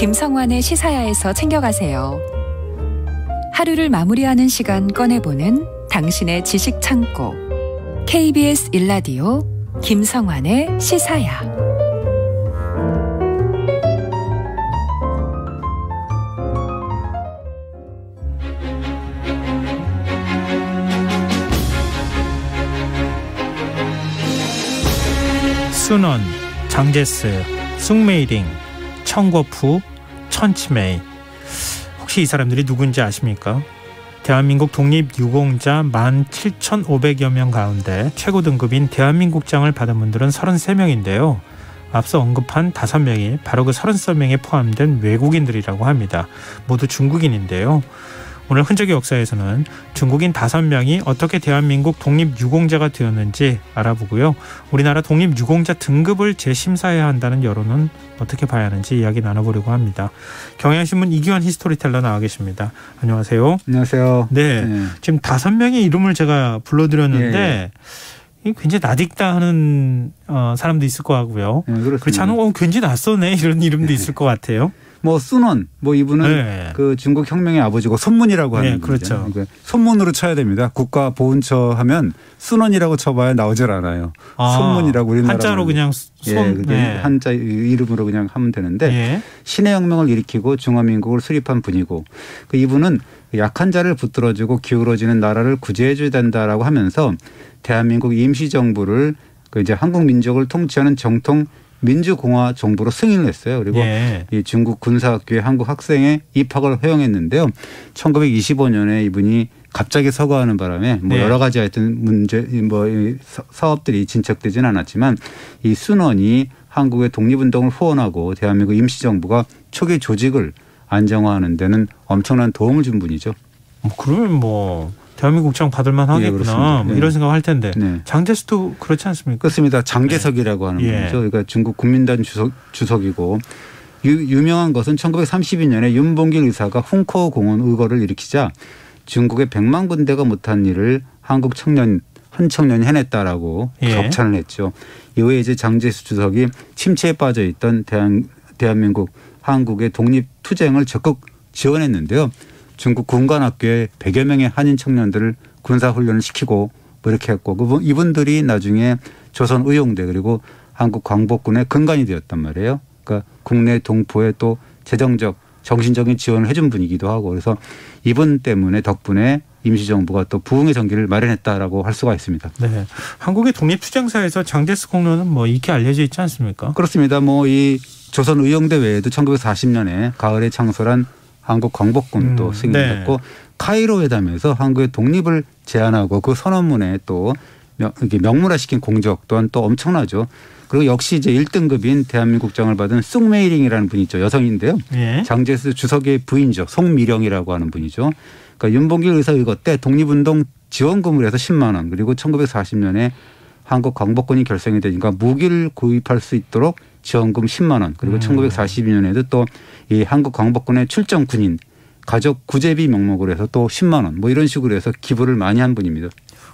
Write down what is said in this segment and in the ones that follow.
김성환의 시사야에서 챙겨가세요. 하루를 마무리하는 시간 꺼내보는 당신의 지식 창고. KBS 일라디오 김성환의 시사야. 순원, 장제스, 숭메이링, 청거푸, 천치메이. 혹시 이 사람들이 누군지 아십니까? 대한민국 독립 유공자 17,500여 명 가운데 최고 등급인 대한민국장을 받은 분들은 33명인데요. 앞서 언급한 5명이 바로 그 33명에 포함된 외국인들이라고 합니다. 모두 중국인인데요. 오늘 흔적의 역사에서는 중국인 다섯 명이 어떻게 대한민국 독립유공자가 되었는지 알아보고요. 우리나라 독립유공자 등급을 재심사해야 한다는 여론은 어떻게 봐야 하는지 이야기 나눠보려고 합니다. 경향신문 이기환 history teller 나와 계십니다. 안녕하세요. 안녕하세요. 네, 네. 지금 다섯 명의 이름을 제가 불러드렸는데 예. 굉장히 낯익다 하는 어, 사람도 있을 것 같고요. 네, 그렇지 어, 굉장히 낯서네 이런 이름도 있을 것 같아요. 뭐 쑨원 뭐 이분은 네. 그 중국 혁명의 아버지고 손문이라고 하는 네, 그렇죠. 그러니까 손문으로 쳐야 됩니다. 국가 보훈처 하면 순원이라고 쳐봐야 나오질 않아요. 아, 손문이라고 우리나라 한자로 그냥 손 예, 네. 한자 이름으로 그냥 하면 되는데 예. 신의 혁명을 일으키고 중화민국을 수립한 분이고 그 이분은 약한 자를 붙들어주고 기울어지는 나라를 구제해줘야 된다라고 하면서 대한민국 임시정부를 그 이제 한국 민족을 통치하는 정통 민주공화 정부로 승인을 했어요. 그리고 예. 이 중국 군사학교에 한국 학생의 입학을 허용했는데요. 1925년에 이분이 갑자기 서거하는 바람에 뭐 네. 여러 가지 하여튼 문제 뭐 사업들이 진척되지는 않았지만 이 순원이 한국의 독립운동을 후원하고 대한민국 임시정부가 초기 조직을 안정화하는 데는 엄청난 도움을 준 분이죠. 뭐 그러면 뭐 대한민국 장 받을만 예, 하겠구나. 예, 뭐 이런 생각 할 텐데. 네. 장제스도 그렇지 않습니까? 그렇습니다. 장제석이라고 하는 예. 분이죠. 그러니까 중국 국민단 주석, 주석이고 유, 명한 것은 1932년에 윤봉길 의사가 훈커 공원 의거를 일으키자 중국의 100만 군대가 못한 일을 한국 청년 한 청년이 해냈다라고 예. 격찬을 했죠. 이후에 이제 장제수 주석이 침체에 빠져 있던 대한 대한민국 한국의 독립 투쟁을 적극 지원했는데요. 중국 군관학교에 100여 명의 한인 청년들을 군사훈련을 시키고 뭐 이렇게 했고 이분들이 나중에 조선 의용대 그리고 한국 광복군의 근간이 되었단 말이에요. 그러니까 국내 동포에 또 재정적 정신적인 지원을 해준 분이기도 하고 그래서 이분 때문에 덕분에 임시정부가 또 부흥의 전기를 마련했다라고 할 수가 있습니다. 네. 한국의 독립투쟁사에서 장제스 공로는 뭐 이렇게 알려져 있지 않습니까? 그렇습니다. 뭐 이 조선 의용대 외에도 1940년에 가을에 창설한 한국 광복군도 음, 승인했고 네. 카이로 회담에서 한국의 독립을 제안하고 그 선언문에 또 명문화시킨 공적 또한 또 엄청나죠. 그리고 역시 이제 1등급인 대한민국장을 받은 쑹메이링이라는 분이 있죠. 여성인데요. 예. 장제스 주석의 부인죠. 송미령이라고 하는 분이죠. 그러니까 윤봉길 의사 의거 때 독립운동 지원금을 해서 10만 원 그리고 1940년에 한국 광복군이 결성이 되니까 무기를 구입할 수 있도록 지원금 10만 원 그리고 음. 1942년에도 또 이 한국 광복군의 출정 군인 가족 구제비 명목으로 해서 또 10만 원 뭐 이런 식으로 해서 기부를 많이 한 분입니다.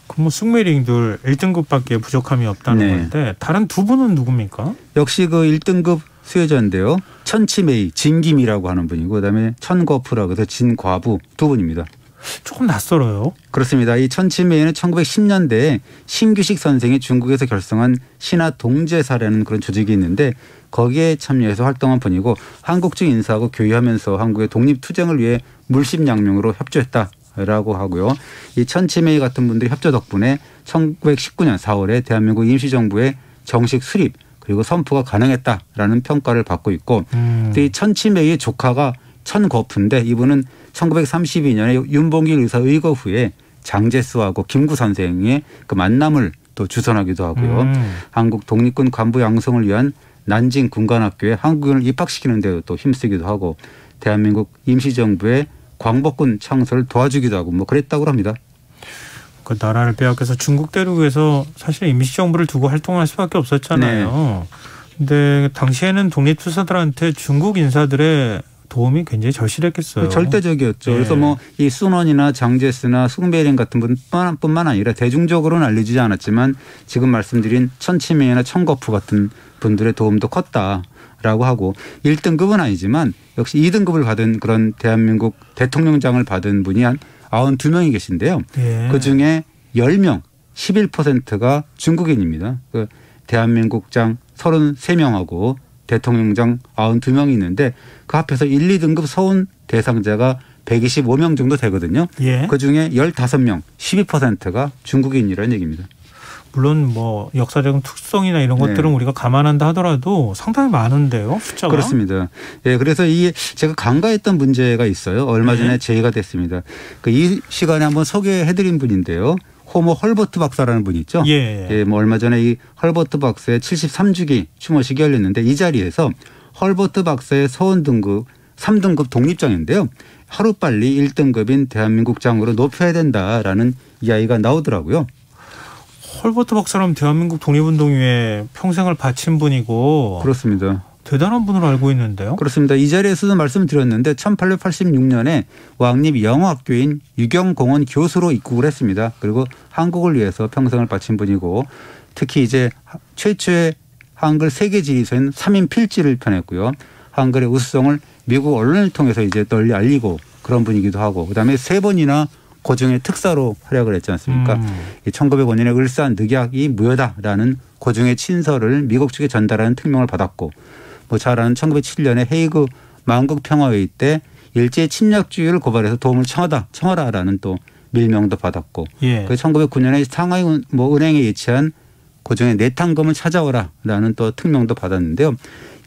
그럼 뭐 숙메링들 1등급밖에 부족함이 없다는 네. 건데 다른 두 분은 누굽니까? 역시 그 1등급 수혜자인데요. 천치메이 진김이라고 하는 분이고 그다음에 천거프라고 해서 진과부 두 분입니다. 조금 낯설어요. 그렇습니다. 이 천치메이는 1910년대에 신규식 선생이 중국에서 결성한 신화 동제사라는 그런 조직이 있는데 거기에 참여해서 활동한 분이고 한국 측 인사하고 교류하면서 한국의 독립 투쟁을 위해 물심양명으로 협조했다. 라고 하고요. 이 천치메이 같은 분들이 협조 덕분에 1919년 4월에 대한민국 임시정부의 정식 수립 그리고 선포가 가능했다라는 평가를 받고 있고 음. 이 천치메이의 조카가 천거푸인데 이분은 1932년에 윤봉길 의사 의거 후에 장제스하고 김구 선생의 그 만남을 또 주선하기도 하고요. 음. 한국 독립군 간부 양성을 위한 난징 군관학교에 한국인을 입학시키는 데도 또 힘쓰기도 하고 대한민국 임시정부의 광복군 창설을 도와주기도 하고 뭐 그랬다고 합니다. 그 나라를 빼앗겨서 중국 대륙에서 사실 임시정부를 두고 활동할 수밖에 없었잖아요. 네. 근데 당시에는 독립투사들한테 중국 인사들의 도움이 굉장히 절실했겠어요. 절대적이었죠. 네. 그래서 뭐 이 순원이나 장제스나 숭베린 같은 분뿐만 아니라 대중적으로는 알려지지 않았지만 지금 말씀드린 천치명이나 청거푸 같은 분들의 도움도 컸다라고 하고 1등급은 아니지만 역시 2등급을 받은 그런 대한민국 대통령장을 받은 분이 한 92명이 계신데요. 예. 그중에 10명, 11%가 중국인입니다. 그 대한민국장 33명하고 대통령장 92명이 있는데 그 앞에서 1, 2등급 서훈 대상자가 125명 정도 되거든요. 예. 그중에 15명, 12%가 중국인이라는 얘기입니다. 물론 뭐 역사적인 특성이나 이런 네. 것들은 우리가 감안한다 하더라도 상당히 많은데요. 숫자가. 그렇습니다. 예, 그래서 이 제가 간과했던 문제가 있어요. 얼마 전에 네. 제의가 됐습니다. 그 이 시간에 한번 소개해드린 분인데요. 호모 헐버트 박사라는 분 있죠. 예. 예, 뭐 얼마 전에 이 헐버트 박사의 73주기 추모식이 열렸는데 이 자리에서 헐버트 박사의 서원 등급 3등급 독립장인데요. 하루빨리 1등급인 대한민국 장으로 높여야 된다라는 이야기가 나오더라고요. 헐버트 박사람 대한민국 독립운동에 평생을 바친 분이고 그렇습니다. 대단한 분으로 알고 있는데요. 그렇습니다. 이 자리에서도 말씀드렸는데 1886년에 왕립 영어학교인 유경공원 교수로 입국을 했습니다. 그리고 한국을 위해서 평생을 바친 분이고 특히 이제 최초의 한글 세계 지리서인 3인 필지를 펴냈고요. 한글의 우수성을 미국 언론을 통해서 이제 널리 알리고 그런 분이기도 하고 그다음에 세 번이나 고종의 특사로 활약을 했지 않습니까? 음. 이 1905년에 을산 늑약이 무효다라는 고종의 친서를 미국 측에 전달하는 특명을 받았고 뭐 잘 아는 1907년에 헤이그 만국 평화회의 때 일제 침략주의를 고발해서 도움을 청하다 청하라라는 또 밀명도 받았고 예. 그 1909년에 상하이 은- 뭐 은행에 예치한 고종의 내탕금을 찾아오라라는 또 특명도 받았는데요.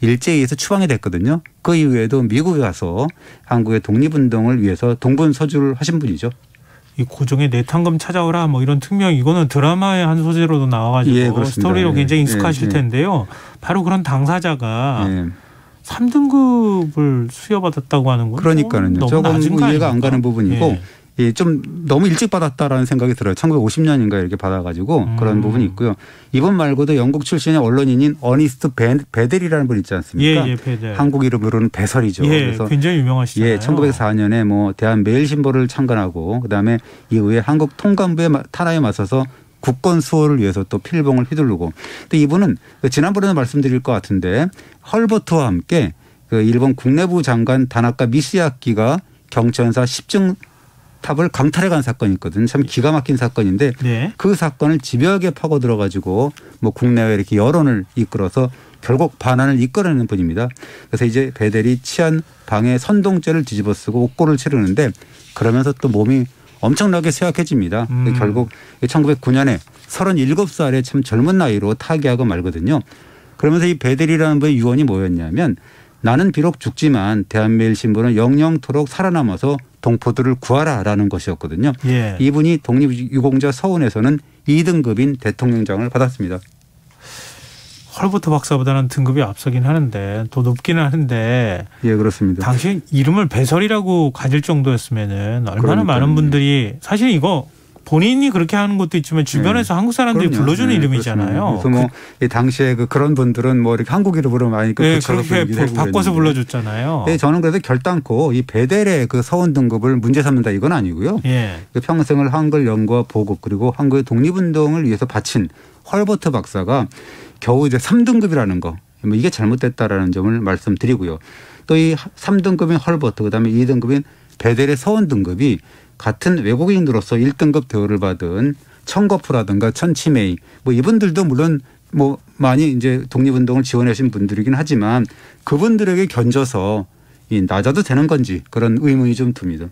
일제에 의해서 추방이 됐거든요. 그 이후에도 미국에 가서 한국의 독립운동을 위해서 동분서주를 하신 분이죠. 이 고종의 내탕금 찾아오라 뭐 이런 특명 이거는 드라마의 한 소재로도 나와가지고 예. 스토리로 예, 굉장히 예, 익숙하실 예. 텐데요. 바로 그런 당사자가 예. 3등급을 수여받았다고 하는 건 그러니까는요. 너무 조금 거 이해가 안 아닙니까? 가는 부분이고 예. 예, 좀 너무 일찍 받았다라는 생각이 들어요. 1950년인가 이렇게 받아가지고 음. 그런 부분이 있고요. 이분 말고도 영국 출신의 언론인인 어니스트 베, 베델이라는 분 있지 않습니까? 예, 예, 베델. 한국 이름으로는 배설이죠. 예, 그래서 굉장히 유명하시잖아요. 예, 1904년에 뭐 대한 매일신보를 창간하고 그다음에 이후에 한국 통감부의 마- 탄압에 맞서서 국권 수호를 위해서 또 필봉을 휘두르고 또 이분은 그 지난번에도 말씀드릴 것 같은데 헐버트와 함께 그 일본 국내부 장관 다나카 미스야키가 경천사 10중 탑을 강탈해 간 사건이 있거든요. 참 기가 막힌 사건인데 네. 그 사건을 집요하게 파고 들어 가지고 뭐 국내외 이렇게 여론을 이끌어서 결국 반환을 이끌어내는 분입니다. 그래서 이제 베델이 치안 방해 선동죄를 뒤집어쓰고 옥고를 치르는데 그러면서 또 몸이 엄청나게 쇠약해집니다. 음. 결국 1909년에 37살의 참 젊은 나이로 타계하고 말거든요. 그러면서 이 베델이라는 분의 유언이 뭐였냐면 나는 비록 죽지만 대한매일신보는 영영토록 살아남아서 동포들을 구하라라는 것이었거든요. 예. 이분이 독립유공자 서원에서는 2등급인 대통령장을 받았습니다. 헐버트 박사보다는 등급이 앞서긴 하는데 더 높기는 하는데 예, 그렇습니다. 당시 이름을 배설이라고 가질 정도였으면은 얼마나 그러니까요. 많은 분들이 사실 이거 본인이 그렇게 하는 것도 있지만 주변에서 한국 사람들이 네. 그럼요. 불러주는 네, 이름이잖아요. 그렇습니다. 그래서 뭐 이 당시에 그 그런 분들은 뭐 이렇게 한국 이름으로 많이 그 네, 그렇게 바꿔서. 불러줬잖아요. 네, 저는 그래서 결단코 이 베델의 그 서원 등급을 문제 삼는다 이건 아니고요. 예. 그 평생을 한글 연구와 보급 그리고 한국의 독립운동을 위해서 바친 헐버트 박사가 겨우 이제 3등급이라는 거. 뭐 이게 잘못됐다라는 점을 말씀드리고요. 또 이 3등급인 헐버트 그다음에 2등급인 베델의 서원 등급이 같은 외국인으로서 1등급 대우를 받은 청거프라든가 천치메이 뭐 이분들도 물론 뭐 많이 이제 독립운동을 지원하신 분들이긴 하지만 그분들에게 견져서 이 낮아도 되는 건지 그런 의문이 좀 듭니다.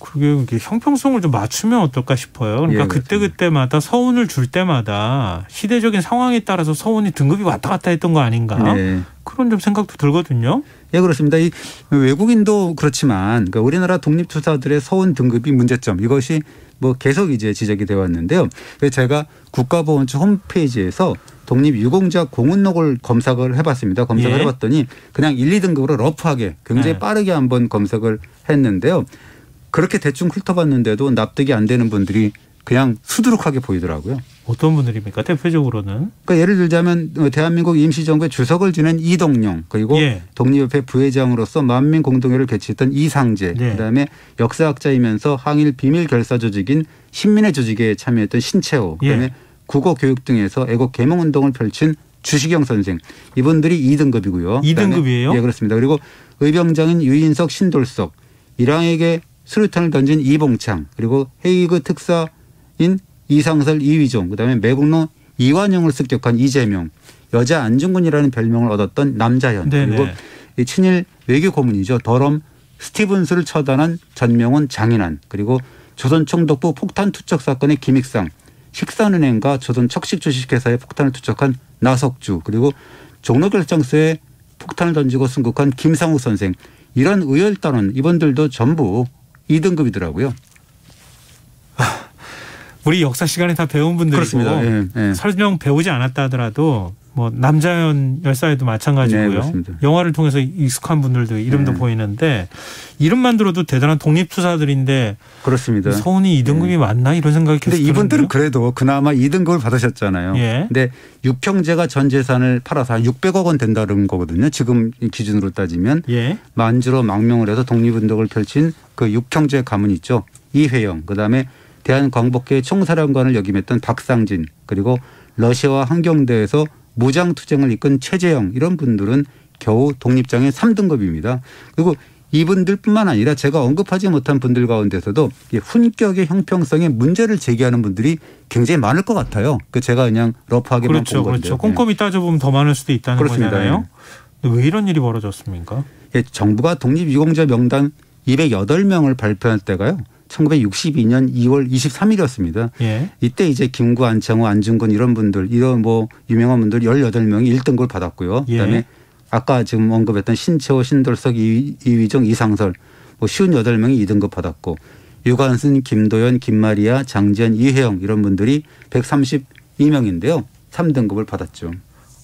그게 형평성을 좀 맞추면 어떨까 싶어요. 그러니까 예, 그때. 그때마다 서운을 줄 때마다 시대적인 상황에 따라서 서운이 등급이 왔다 갔다 했던 거 아닌가? 네. 그런 좀 생각도 들거든요. 예, 그렇습니다. 이 외국인도 그렇지만 그러니까 우리나라 독립투사들의 서운 등급이 문제점 이것이 뭐 계속 이제 지적이 되어 왔는데요. 그래서 제가 국가보훈처 홈페이지에서 독립유공자 공훈록을 검색을 해봤습니다. 검색을 예. 해봤더니 그냥 1, 2등급으로 러프하게 굉장히 네. 빠르게 한번 검색을 했는데요. 그렇게 대충 훑어봤는데도 납득이 안 되는 분들이 그냥 수두룩하게 보이더라고요. 어떤 분들입니까? 대표적으로는 그러니까 예를 들자면 대한민국 임시정부의 주석을 지낸 이동용 그리고 예. 독립협회 부회장으로서 만민공동회를 개최했던 이상재 네. 그다음에 역사학자이면서 항일 비밀 결사 조직인 신민의 조직에 참여했던 신채호 예. 그다음에 국어 교육 등에서 애국 계몽 운동을 펼친 주시경 선생 이분들이 2등급이고요. 2등급이에요? 예, 그렇습니다. 그리고 의병장인 유인석, 신돌석, 일왕에게 수류탄을 던진 이봉창, 그리고 헤이그 특사 인 이상설, 이위종, 그다음에 매국노 이완영을 습격한 이재명, 여자 안중근이라는 별명을 얻었던 남자현, 네네. 그리고 이 친일 외교 고문이죠. 더럼 스티븐스를 처단한 전명훈 장인환, 그리고 조선 총독부 폭탄 투척 사건의 김익상, 식산은행과 조선 척식 주식회사에 폭탄을 투척한 나석주, 그리고 종로 결정소에 폭탄을 던지고 순국한 김상욱 선생 이런 의열단원 이분들도 전부 2등급이더라고요. 우리 역사 시간에 다 배운 분들이고. 예, 예. 설명 배우지 않았다 하더라도 뭐 남자연 열사에도 네, 마찬가지고요. 그렇습니다. 영화를 통해서 익숙한 분들도 이름도 네. 보이는데 이름만 들어도 대단한 독립투사들인데 그렇습니다. 서훈이 2등급이 맞나 이런 생각이 계속 네. 근데 이분들은. 그래도 그나마 2등급을 받으셨잖아요. 예. 근데 육형제가 전 재산을 팔아서 한 600억 원 된다는 거거든요. 지금 이 기준으로 따지면 예. 만주로 망명을 해서 독립운동을 펼친 그 육형제 가문 있죠. 이회영, 그다음에 대한광복회 총사령관을 역임했던 박상진, 그리고 러시아와 한경대에서 무장 투쟁을 이끈 최재형 이런 분들은 겨우 독립장의 3등급입니다. 그리고 이분들뿐만 아니라 제가 언급하지 못한 분들 가운데서도 이 훈격의 형평성에 문제를 제기하는 분들이 굉장히 많을 것 같아요. 그 제가 그냥 러프하게만 그렇죠. 본. 그렇죠. 꼼꼼히 따져보면 더 많을 수도 있다는 그렇습니다. 거잖아요. 근데 왜 이런 일이 벌어졌습니까? 예, 정부가 독립유공자 명단 208명을 발표할 때가요. 1962년 2월 23일이었습니다. 예. 이때 이제 김구, 안창호, 안중근 이런 분들 이런 뭐 유명한 분들 18명이 1등급을 받았고요. 예. 그다음에 아까 지금 언급했던 신채호, 신돌석, 이- 이위정, 이상설 뭐 58명이 2등급 받았고 유관순, 김도연, 김마리아, 장지현, 이혜영 이런 분들이 132명인데요. 3등급을 받았죠.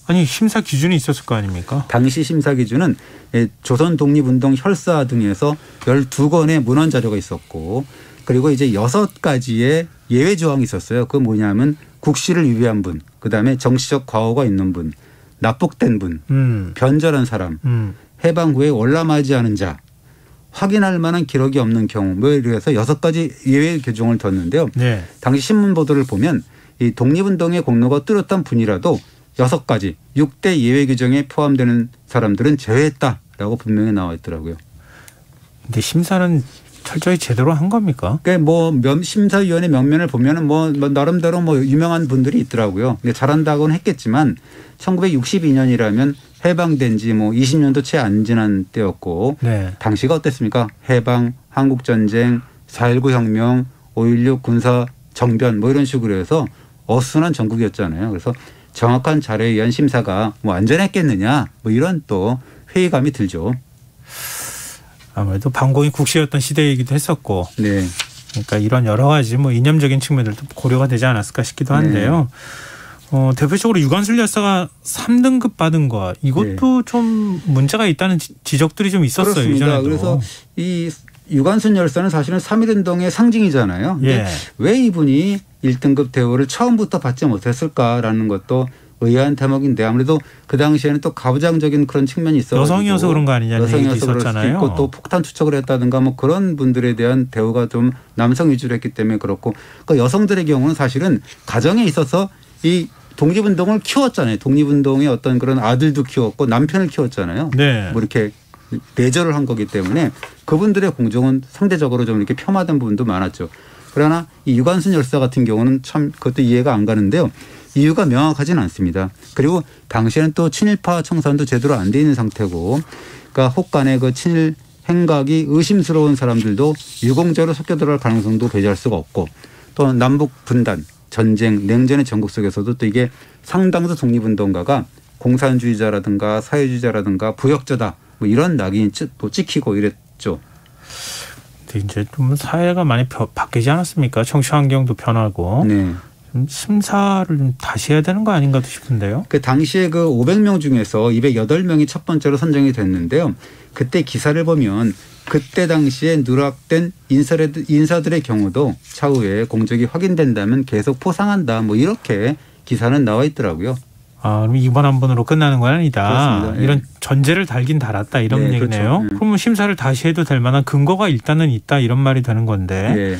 아니 심사 기준이 있었을 거 아닙니까? 당시 심사 기준은 예, 조선 독립운동 혈사 등에서 12건의 문헌 자료가 있었고 그리고 이제 여섯 가지의 예외 조항이 있었어요. 그 뭐냐면 국시를 위배한 분, 그다음에 정치적 과오가 있는 분, 납북된 분, 음. 변절한 사람, 음. 해방 후에 월남하지 않은 자, 확인할 만한 기록이 없는 경우 뭐 이래서 여섯 가지 예외 규정을 뒀는데요. 네. 당시 신문 보도를 보면 이 독립운동의 공로가 뚜렷한 분이라도 여섯 가지 6대 예외 규정에 포함되는 사람들은 제외했다라고 분명히 나와 있더라고요. 근데 심사는 철저히 제대로 한 겁니까? 그러니까 뭐 면- 심사위원회 명면을 보면은 뭐, 뭐 나름대로 뭐 유명한 분들이 있더라고요. 근데 잘한다고는 했겠지만 1962년이라면 해방된 지 뭐 20년도 채 안 지난 때였고 네. 당시가 어땠습니까? 해방, 한국 전쟁, 4.19 혁명, 5.16 군사 정변 뭐 이런 식으로 해서 어수선한 전국이었잖아요. 그래서 정확한 자료에 의한 심사가 뭐 안전했겠느냐 뭐 이런 또 회의감이 들죠. 아무래도 반공이 국시였던 시대이기도 했었고 네. 그러니까 이런 여러 가지 뭐 이념적인 측면들도 고려가 되지 않았을까 싶기도 한데요. 어, 대표적으로 유관술 열사가 3등급 받은 거 이것도 좀 문제가 있다는 지- 지적들이 좀 있었어요. 네. 그렇습니다. 이전에도. 그래서 이 유관순 열사는 사실은 3.1운동의 상징이잖아요. 예. 왜 이분이 1등급 대우를 처음부터 받지 못했을까라는 것도 의아한 대목인데 아무래도 그 당시에는 또 가부장적인 그런 측면이 있어 여성이어서 그런 거 얘기도 여성이어서 그럴 있었잖아요. 있고 또 폭탄 투척을 했다든가 뭐 그런 분들에 대한 대우가 좀 남성 위주로 했기 때문에 그렇고 그 여성들의 경우는 사실은 가정에 있어서 이 독립운동을 키웠잖아요. 독립운동의 어떤 그런 아들도 키웠고 남편을 키웠잖아요. 네. 뭐 이렇게 내절을 한 거기 때문에 그분들의 공정은 상대적으로 좀 이렇게 폄하된 부분도 많았죠. 그러나 이 유관순 열사 같은 경우는 참 그것도 이해가 안 가는데요. 이유가 명확하지는 않습니다. 그리고 당시에는 또 친일파 청산도 제대로 안 돼 있는 상태고, 그러니까 혹간의 그 친일 행각이 의심스러운 사람들도 유공자로 섞여 들어갈 가능성도 배제할 수가 없고, 또 남북 분단, 전쟁, 냉전의 전국 속에서도 또 이게 상당수 독립운동가가 공산주의자라든가 사회주의자라든가 부역자다 뭐 이런 낙인이 찌- 또 찍히고 이랬죠. 근데 이제 좀 사회가 많이 벼- 바뀌지 않았습니까? 정치 환경도 변하고 네. 좀 심사를 좀 다시 해야 되는 거 아닌가도 싶은데요. 그 당시에 그 500명 중에서 208명이 첫 번째로 선정이 됐는데요. 그때 기사를 보면 그때 당시에 누락된 인사들, 인사들의 경우도 차후에 공적이 확인된다면 계속 포상한다. 뭐 이렇게 기사는 나와 있더라고요. 아, 그럼 이번 한 번으로 끝나는 건 아니다. 예. 이런 전제를 달긴 달았다 이런 네, 얘기네요. 그렇죠. 예. 그러면 심사를 다시 해도 될 만한 근거가 일단은 있다 이런 말이 되는 건데 예.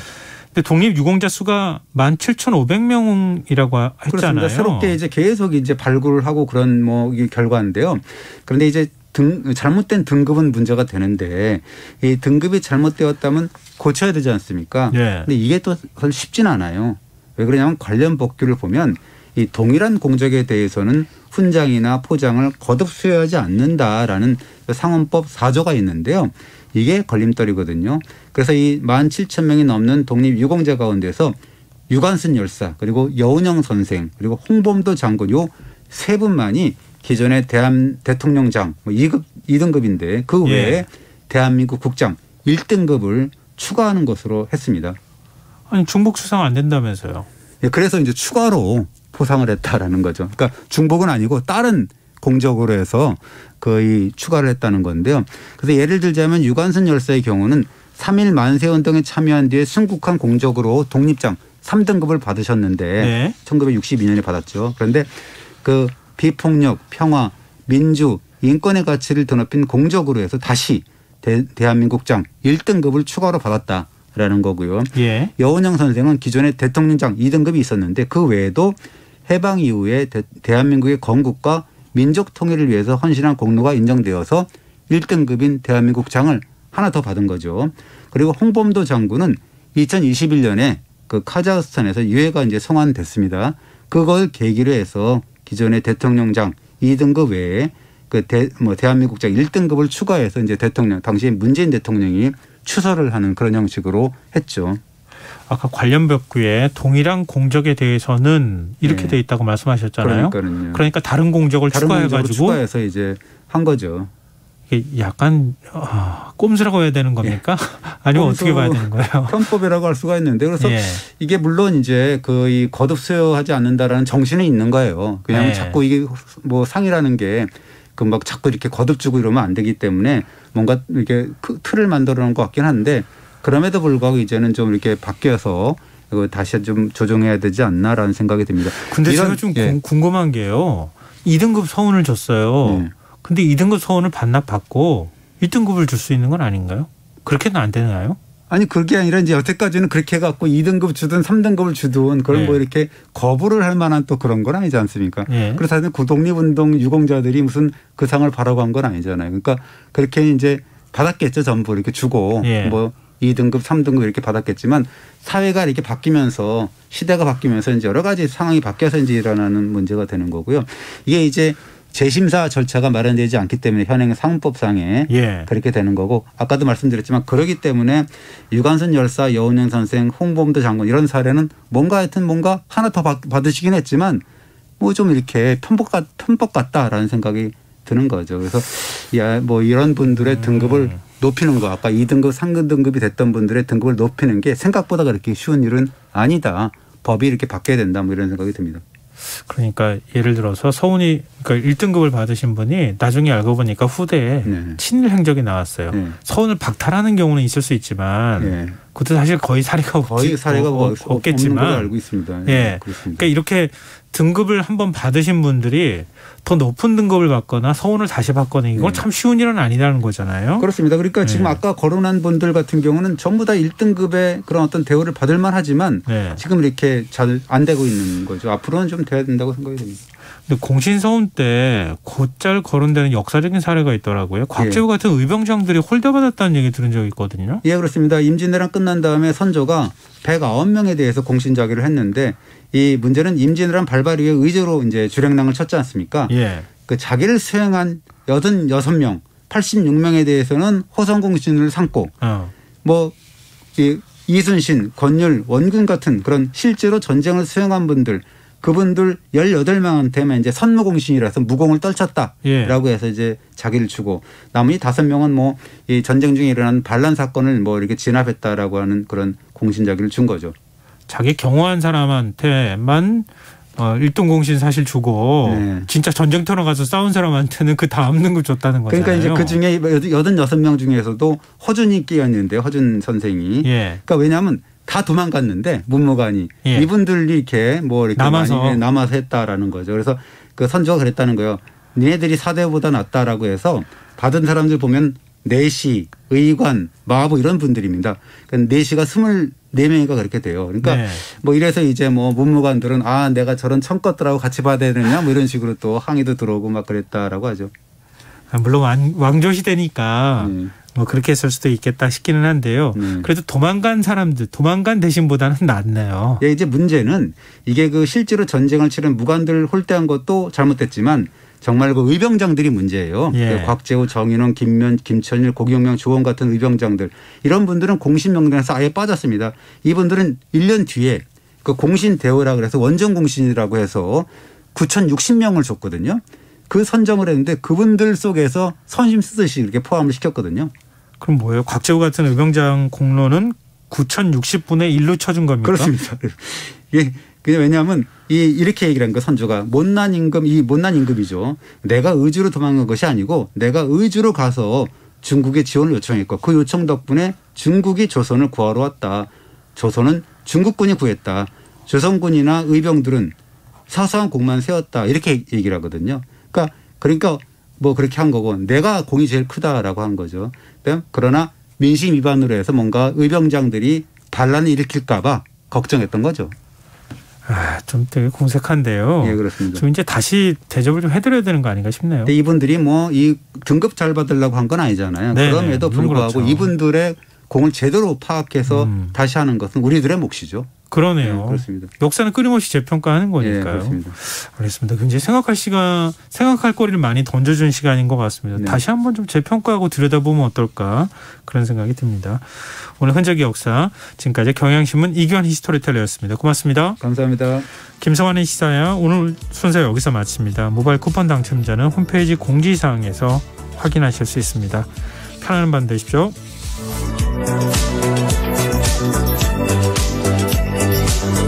근데 독립 유공자 수가 17,500명이라고 했잖아요. 그렇습니다. 새롭게 이제 계속 이제 발굴을 하고 그런 뭐 결과인데요. 그런데 이제 등, 잘못된 등급은 문제가 되는데 이 등급이 잘못되었다면 고쳐야 되지 않습니까? 예. 근데 이게 또 사실 쉽진 않아요. 왜 그러냐면 관련 법규를 보면 이 동일한 공적에 대해서는 훈장이나 포장을 거듭 수여하지 않는다라는 상원법 4조가 있는데요. 이게 걸림돌이거든요. 그래서 이 만 칠천 명이 넘는 독립 유공자 가운데서 유관순 열사 그리고 여운영 선생 그리고 홍범도 장군 요 세 분만이 기존의 대한 대통령장 뭐 2급 2등급인데 그 외에 예. 대한민국 국장 1등급을 추가하는 것으로 했습니다. 아니 중복 수상 안 된다면서요. 예, 그래서 이제 추가로 포상을 했다라는 거죠. 그러니까 중복은 아니고 다른 공적으로 해서 거의 추가를 했다는 건데요. 그래서 예를 들자면 유관순 열사의 경우는 3일 만세 운동에 참여한 뒤에 순국한 공적으로 독립장 3등급을 받으셨는데 네. 1962년에 받았죠. 그런데 그 비폭력, 평화, 민주, 인권의 가치를 드높인 공적으로 해서 다시 대, 대한민국장 1등급을 추가로 받았다라는 거고요. 예. 여운영 선생은 기존에 대통령장 2등급이 있었는데 그 외에도 해방 이후에 대, 한민국의 건국과 민족 통일을 위해서 헌신한 공로가 인정되어서 1등급인 대한민국 장을 하나 더 받은 거죠. 그리고 홍범도 장군은 2021년에 그 카자흐스탄에서 유해가 이제 성환됐습니다. 그걸 계기로 해서 기존의 대통령장 2등급 외에 그 대, 뭐 대한민국장 1등급을 추가해서 이제 대통령 당시 문재인 대통령이 추서를 하는 그런 형식으로 했죠. 아까 관련 법규에 동일한 공적에 대해서는 이렇게 네. 돼 있다고 말씀하셨잖아요. 그러니까는요. 그러니까 다른 공적을 다른 추가해 공적으로 가지고 추가해서 이제 한 거죠. 이게 약간 아, 꼼수라고 해야 되는 겁니까? 아니면 꼼수. 어떻게 봐야 되는 거예요? 편법이라고 할 수가 있는데 그래서 예. 이게 물론 이제 거의 거듭 수여하지 않는다라는 정신은 있는 거예요. 그냥 네. 자꾸 이게 뭐 상이라는 게 그 막 자꾸 이렇게 거듭 주고 이러면 안 되기 때문에 뭔가 이렇게 그 틀을 만들어 놓은 것 같긴 한데 그럼에도 불구하고 이제는 좀 이렇게 바뀌어서 이거 다시 좀 조정해야 되지 않나라는 생각이 듭니다. 근데 이런- 제가 좀 예. 궁- 궁금한 게요. 2등급 서원을 줬어요. 네. 근데 2등급 서원을 반납받고 1등급을 줄 수 있는 건 아닌가요? 그렇게는 안 되나요? 아니 그게 아니라 이제 여태까지는 그렇게 해갖고 2등급 주든 3등급을 주든 그런 네. 뭐 이렇게 거부를 할 만한 또 그런 건 아니지 않습니까? 예. 그래서 사실 그 독립운동 유공자들이 무슨 그 상을 바라고 한 건 아니잖아요. 그러니까 그렇게 이제 받았겠죠 전부 이렇게 주고 예. 뭐 2등급, 3등급 이렇게 받았겠지만 사회가 이렇게 바뀌면서 시대가 바뀌면서 이제 여러 가지 상황이 바뀌어서 이제 일어나는 문제가 되는 거고요. 이게 이제 재심사 절차가 마련되지 않기 때문에 현행 상법상에 예. 그렇게 되는 거고 아까도 말씀드렸지만 그러기 때문에 유관순 열사, 여운영 선생, 홍범도 장군 이런 사례는 뭔가 하여튼 뭔가 하나 더 받- 받으시긴 했지만 뭐 좀 이렇게 편법 같 편법 같다라는 생각이 드는 거죠. 그래서 야 뭐 이런 분들의 등급을 높이는 거 아까 2등급, 3등급이 됐던 분들의 등급을 높이는 게 생각보다 그렇게 쉬운 일은 아니다. 법이 이렇게 바뀌어야 된다 뭐 이런 생각이 듭니다. 그러니까 예를 들어서 서훈이 그러니까 1등급을 받으신 분이 나중에 알고 보니까 후대에 네. 친일 행적이 나왔어요. 네. 서훈을 박탈하는 경우는 있을 수 있지만 예. 그것도 사실 거의 사례가 없지, 거의 사례가 걸로 없겠지만 알고 있습니다. 예. 그렇습니다. 그러니까 이렇게 등급을 한번 받으신 분들이 더 높은 등급을 받거나 서훈을 다시 받거나 이건 네. 참 쉬운 일은 아니라는 거잖아요. 그렇습니다. 그러니까 지금 네. 아까 거론한 분들 같은 경우는 전부 다 1등급의 그런 어떤 대우를 받을 만하지만 네. 지금 이렇게 잘 안 되고 있는 거죠. 앞으로는 좀 돼야 된다고 생각이 됩니다. 근데 공신서훈 때 곧잘 거론되는 역사적인 사례가 있더라고요. 곽재우 같은 의병장들이 홀대받았다는 얘기 들은 적이 있거든요. 예, 그렇습니다. 임진왜란 끝난 다음에 선조가 109명에 대해서 공신자기를 했는데 이 문제는 임진왜란 발발 이후에 의제로 이제 주량랑을 쳤지 않습니까? 예. 그 자기를 수행한 86명, 86명에 대해서는 호성 공신을 삼고 어. 뭐 이, 이순신, 권율, 원균 같은 그런 실제로 전쟁을 수행한 분들 그분들 18명한테만 이제 선무공신이라서 무공을 떨쳤다라고 예. 해서 이제 자기를 주고 나머지 다섯 명은 뭐 이 전쟁 중에 일어난 반란 사건을 뭐 이렇게 진압했다라고 하는 그런 공신 자기를 준 거죠. 자기 경호한 사람한테만 어, 1등 공신 사실 주고 네. 진짜 전쟁터로 가서 싸운 사람한테는 그 다음 등급 줬다는 거잖아요. 그러니까 이제 그 중에 86명 중에서도 허준이 끼었는데 허준 선생이 예. 그러니까 왜냐하면 다 도망갔는데 문무관이 예. 이분들이 이렇게 뭐 이렇게 남아서. 많이 남아서 했다라는 거죠. 그래서 그 선조가 그랬다는 거예요. 니네들이 사대보다 낫다라고 해서 받은 사람들 보면 내시, 의관, 마부 이런 분들입니다. 그러니까 내시가 스물 네 명이가 그렇게 돼요. 그러니까 네. 뭐 이래서 이제 뭐 문무관들은 아 내가 저런 청것들하고 같이 받아야 되느냐 뭐 이런 식으로 또 항의도 들어오고 막 그랬다라고 하죠. 아, 물론 왕, 왕조 시대니까 네. 뭐 그렇게 했을 수도 있겠다 싶기는 한데요. 네. 그래도 도망간 사람들, 도망간 대신보다는 낫네요. 예, 이제 문제는 이게 그 실제로 전쟁을 치른 무관들 홀대한 것도 잘못됐지만 정말 그 의병장들이 문제예요. 예. 그 곽재우, 정인원, 김면, 김천일, 고경명, 조원 같은 의병장들 이런 분들은 공신 명단에서 아예 빠졌습니다. 이분들은 1년 뒤에 그 공신 대우라 그래서 원정 공신이라고 해서 9,060명을 줬거든요. 그 선정을 했는데 그분들 속에서 선심 쓰듯이 이렇게 포함을 시켰거든요. 그럼 뭐예요? 곽재우 같은 의병장 공로는 9,060분의 1로 쳐준 겁니까? 그렇습니다. 예. 그게 왜냐하면 이 이렇게 얘기를 한 거 선조가 못난 임금 이 못난 임금이죠. 내가 의주로 도망간 것이 아니고 내가 의주로 가서 중국에 지원을 요청했고 그 요청 덕분에 중국이 조선을 구하러 왔다. 조선은 중국군이 구했다. 조선군이나 의병들은 사소한 공만 세웠다. 이렇게 얘기를 하거든요. 그러니까 그러니까 뭐 그렇게 한 거고 내가 공이 제일 크다라고 한 거죠. 그러나 민심 위반으로 해서 뭔가 의병장들이 반란을 일으킬까 봐 걱정했던 거죠. 아, 좀 되게 공색한데요. 예, 그렇습니다. 좀 이제 다시 대접을 좀 해드려야 되는 거 아닌가 싶네요. 근데 이분들이 뭐 이 등급 잘 받으려고 한 건 아니잖아요. 네네, 그럼에도 불구하고 그렇죠. 이분들의 공을 제대로 파악해서 음. 다시 하는 것은 우리들의 몫이죠. 그러네요. 네, 그렇습니다. 역사는 끊임없이 재평가하는 예, 거니까요. 그렇습니다. 알겠습니다. 굉장히 생각할 시간, 생각할 거리를 많이 던져준 시간인 것 같습니다. 네. 다시 한번 좀 재평가하고 들여다보면 어떨까 그런 생각이 듭니다. 오늘 흔적의 역사 지금까지 경향신문 이규환 히스토리텔러였습니다. 고맙습니다. 감사합니다. 김성환의 시사야 오늘 순서 여기서 마칩니다. 모바일 쿠폰 당첨자는 홈페이지 공지사항에서 확인하실 수 있습니다. 편안한 밤 되십시오.